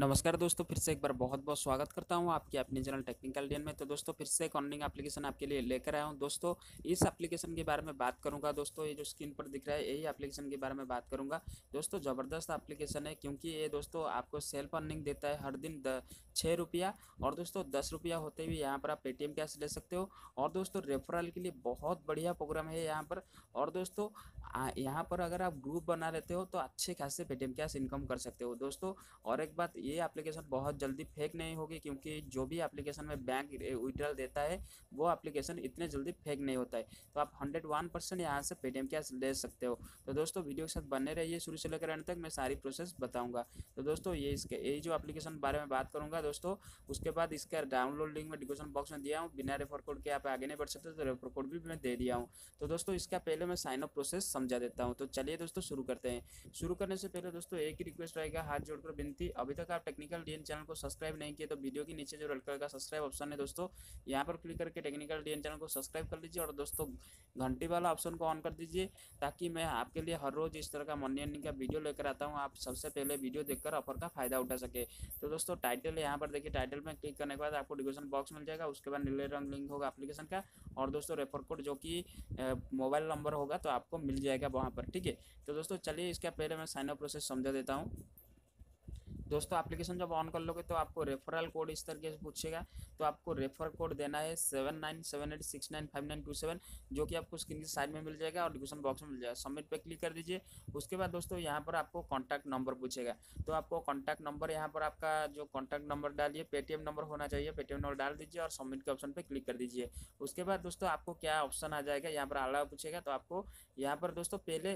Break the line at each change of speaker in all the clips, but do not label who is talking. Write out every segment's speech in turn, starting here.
नमस्कार दोस्तों, फिर से एक बार बहुत बहुत स्वागत करता हूँ आपके अपने चैनल टेक्निकल डियन में। तो दोस्तों, फिर से एक अर्निंग एप्लीकेशन आपके लिए लेकर आया हूँ। दोस्तों, इस एप्लीकेशन के बारे में बात करूँगा। दोस्तों, ये जो स्क्रीन पर दिख रहा है, यही एप्लीकेशन के बारे में बात करूँगा। दोस्तों, ज़बरदस्त एप्लीकेशन है क्योंकि ये दोस्तों आपको सेल्फ अर्निंग देता है हर दिन छः रुपया और दोस्तों दस रुपया होते हुए यहाँ पर आप पेटीएम कैश ले सकते हो। और दोस्तों, रेफरल के लिए बहुत बढ़िया प्रोग्राम है यहाँ पर। और दोस्तों यहाँ पर अगर आप ग्रुप बना लेते हो तो अच्छे खासे पेटीएम कैश इनकम कर सकते हो। दोस्तों, और एक बात ये एप्लीकेशन बहुत जल्दी फेक नहीं होगी क्योंकि जो भी एप्लीकेशन में बैंक विड्रॉल देता है, वो एप्लीकेशन इतने जल्दी फेक नहीं होता है। तो आप हंड्रेड वन परसेंट यहाँ से पेटीएम कैश ले सकते हो। तो दोस्तों वीडियो के साथ बने रहिए। शुरू से लेकर अंत तक मैं सारी प्रोसेस बताऊँगा। तो दोस्तों ये इसके यही जो एप्लीकेशन बारे में बात करूँगा दोस्तों, उसके बाद इसका डाउनलोड लिंक मैं डिस्क्रिप्शन बॉक्स में दिया हूँ। बिना रेफर कोड के आप आगे नहीं बढ़ सकते तो रेफर कोड भी मैं दे दिया हूँ। तो दोस्तों इसका पहले मैं साइन अप प्रोसेस समझा देता हूँ। तो चलिए दोस्तों शुरू करते हैं। शुरू करने से पहले दोस्तों एक ही रिक्वेस्ट रहेगा। हाथ जोड़कर विनती, अभी तक टेक्निकल डीएन चैनल को सब्सक्राइब नहीं किए तो वीडियो के नीचे जो रेड कलर का सब्सक्राइब ऑप्शन है दोस्तों, यहाँ पर क्लिक करके टेक्निकल डीएन चैनल को सब्सक्राइब कर लीजिए और दोस्तों, घंटी वाला ऑप्शन को ऑन कर दीजिए ताकि मैं आपके लिए हर रोज़ इस तरह का मनी अर्निंग का वीडियो लेकर आता हूँ। आप सबसे पहले वीडियो देखकर ऑफ़र का फ़ायदा उठा सके। तो दोस्तों टाइटल यहाँ पर देखिए टाइटल में क्लिक करने के बाद आपको डिस्क्रिप्शन बॉक्स मिल जाएगा, उसके बाद नीले रंग लिंक होगा एप्लीकेशन का और दोस्तों रेफर कोड जो कि मोबाइल नंबर होगा तो आपको मिल जाएगा वहाँ पर, ठीक है? तो दोस्तों, चलिए इसका पहले मैं साइन अप प्रोसेस समझा देता हूँ। दोस्तों एप्लीकेशन जब ऑन कर लोगे तो आपको रेफरल कोड इस तरीके से पूछेगा। तो आपको रेफर कोड देना है seven nine seven eight six nine five nine two seven जो कि आपको स्क्रीन की साइड में मिल जाएगा और डिस्क्रिप्शन बॉक्स में मिल जाएगा। सबमिट पे क्लिक कर दीजिए। उसके बाद दोस्तों, यहाँ पर आपको कॉन्टैक्ट नंबर पूछेगा। तो आपको कॉन्टैक्ट नंबर यहाँ पर आपका जो कॉन्टैक्ट नंबर डालिए पेटीएम नंबर होना चाहिए पेटीएम नंबर डाल दीजिए और सबमिट के ऑप्शन पर क्लिक कर दीजिए। उसके बाद दोस्तों, आपको क्या ऑप्शन आ जाएगा, यहाँ पर आला पूछेगा। तो आपको यहाँ पर दोस्तों, पहले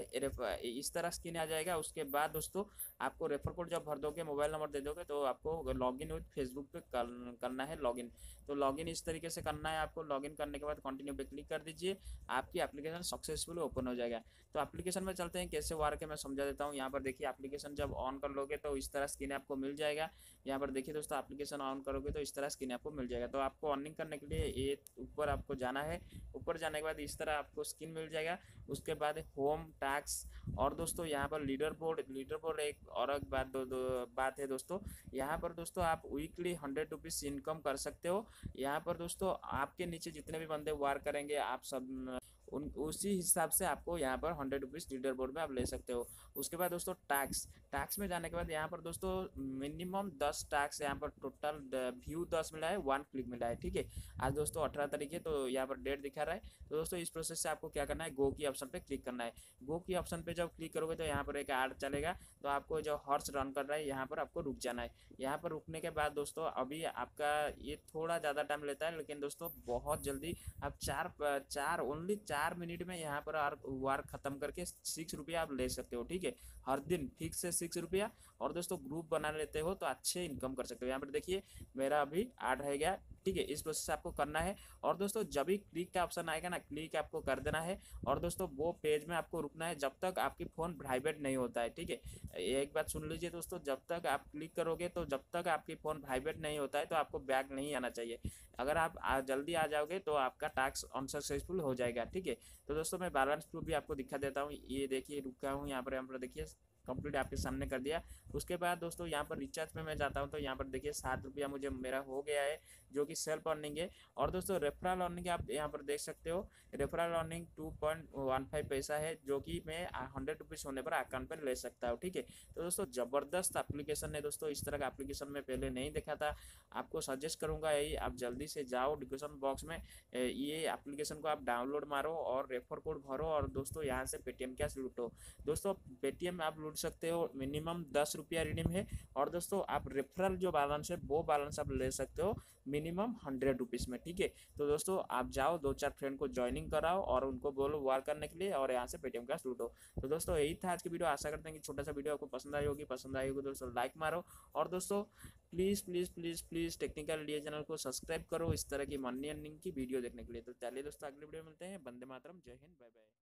इस तरह स्क्रीन आ जाएगा। उसके बाद दोस्तों, आपको रेफर कोड जब भर दोगे मोबाइल नंबर दे दोगे तो आपको लॉगिन विथ फेसबुक पे कर, करना है लॉगिन। तो लॉगिन इस तरीके से करना है आपको। लॉगिन करने के बाद कंटिन्यू पे क्लिक कर दीजिए। आपकी एप्लीकेशन सक्सेसफुल ओपन हो जाएगा। तो एप्लीकेशन में चलते हैं। कैसे वार के मैं समझा देता हूँ। यहाँ पर देखिए एप्लीकेशन जब ऑन कर लोगे तो इस तरह स्क्रीन आपको मिल जाएगा। यहाँ पर देखिए दोस्तों एप्लीकेशन ऑन करोगे तो इस तरह स्क्रीन आपको मिल जाएगा। तो आपको अर्निंग करने के लिए ये ऊपर आपको जाना है। ऊपर जाने के बाद इस तरह आपको स्क्रीन मिल जाएगा। उसके बाद होम टैक्स और दोस्तों यहाँ पर लीडर बोर्ड लीडर बोर्ड एक और एक बात दो, दो बात है दोस्तों। यहाँ पर दोस्तों आप वीकली हंड्रेड रुपीज़ इनकम कर सकते हो। यहाँ पर दोस्तों आपके नीचे जितने भी बंदे वार करेंगे, आप सब उन, उसी हिसाब से आपको यहाँ पर हंड्रेड रुपीज़ लीडर बोर्ड में आप ले सकते हो। उसके बाद दोस्तों टैक्स टैक्स में जाने के बाद यहाँ पर दोस्तों मिनिमम दस टैक्स यहाँ पर टोटल व्यू दस मिला है वन क्लिक मिला है, ठीक है? आज दोस्तों अठारह तारीख है तो यहाँ पर डेट दिखा रहा है। तो दोस्तों इस प्रोसेस से आपको क्या करना है गो की ऑप्शन पर क्लिक करना है। गो की ऑप्शन पर जब क्लिक करोगे तो यहाँ पर एक आर्ट चलेगा। तो आपको जो हॉर्स रन कर रहा है, यहाँ पर आपको रुक जाना है। यहाँ पर रुकने के बाद दोस्तों अभी आपका ये थोड़ा ज़्यादा टाइम लेता है, लेकिन दोस्तों बहुत जल्दी आप चार चार ओनली चार चार मिनट में यहाँ पर वार खत्म करके सिक्स रुपया आप ले सकते हो, ठीक है? हर दिन फिक्स से सिक्स रुपया। और दोस्तों ग्रुप बना लेते हो तो अच्छे इनकम कर सकते हो। यहाँ पर देखिए, मेरा अभी आठ रह गया। ठीक है, इस प्रोसेस आपको करना है। और दोस्तों, जब भी क्लिक का ऑप्शन आएगा ना क्लिक आपको कर देना है। और दोस्तों, वो पेज में आपको रुकना है जब तक आपकी फ़ोन प्राइवेट नहीं होता है, ठीक है? एक बात सुन लीजिए दोस्तों, जब तक आप क्लिक करोगे तो जब तक आपकी फ़ोन प्राइवेट नहीं होता है तो आपको बैग नहीं आना चाहिए। अगर आप जल्दी आ जाओगे तो आपका टास्क अनसक्सेसफुल हो जाएगा, ठीक है? तो दोस्तों, मैं बैलेंस प्रूफ भी आपको दिखा देता हूँ। ये देखिए, रुका हूँ यहाँ पर यहाँ पर देखिए। कंप्लीट आपके सामने कर दिया। उसके बाद दोस्तों, यहाँ पर रिचार्ज में मैं जाता हूँ तो यहाँ पर देखिए सात रुपया मुझे मेरा हो गया है, जो कि सेल्फ अर्निंग है। और दोस्तों रेफरल अर्निंग आप यहाँ पर देख सकते हो। Referral earning two point one five पैसा है, जो कि मैं हंड्रेड रुपीज़ होने पर अकाउंट पर ले सकता हूँ, ठीक है? तो दोस्तों, ज़बरदस्त एप्लीकेशन है दोस्तों, इस तरह का एप्लीकेशन मैं पहले नहीं देखा था। आपको सजेस्ट करूँगा यही, आप जल्दी से जाओ डिस्क्रिप्शन बॉक्स में ये एप्लीकेशन को आप डाउनलोड मारो और रेफर कोड भरो और दोस्तों, यहाँ से पेटीएम कैश लूटो। दोस्तों पेटीएम आप लूट सकते हो मिनिमम दस रुपया रिडीम है। और दोस्तों, आप रेफरल जो बैलेंस है, वो बैलेंस आप ले सकते हो मिनिमम हंड्रेड रुपीज़ में, ठीक है? तो दोस्तों, आप जाओ, दो चार फ्रेंड को ज्वाइनिंग कराओ और उनको बोलो वार करने के लिए और यहाँ से पेटीएम का लूटो। तो दोस्तों, यही था आज की वीडियो। आशा करते हैं कि छोटा सा वीडियो आपको पसंद आई होगी। पसंद आई होगी दोस्तों लाइक मारो। और दोस्तों please please please please technical India channel को सब्सक्राइब करो इस तरह की मनी अर्निंग की वीडियो देखने के लिए। तो चलिए दोस्तों, अगले वीडियो मिलते हैं। बंदे मातरम। जय हिंद। Bye bye